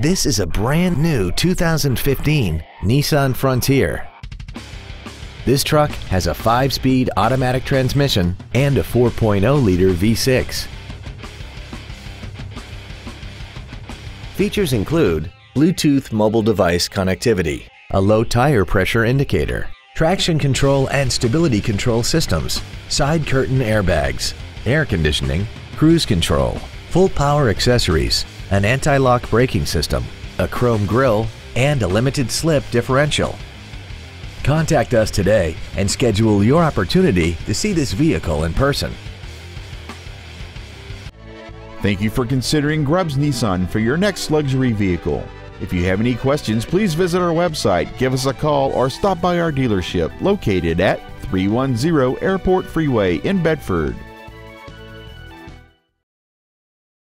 This is a brand new 2015 Nissan Frontier. This truck has a 5-speed automatic transmission and a 4.0-liter V6. Features include Bluetooth mobile device connectivity, a low tire pressure indicator, traction control and stability control systems, side curtain airbags, air conditioning, cruise control, full power accessories, an anti-lock braking system, a chrome grille, and a limited slip differential. Contact us today and schedule your opportunity to see this vehicle in person. Thank you for considering Grubbs Nissan for your next luxury vehicle. If you have any questions, please visit our website, give us a call, or stop by our dealership located at 310 Airport Freeway in Bedford.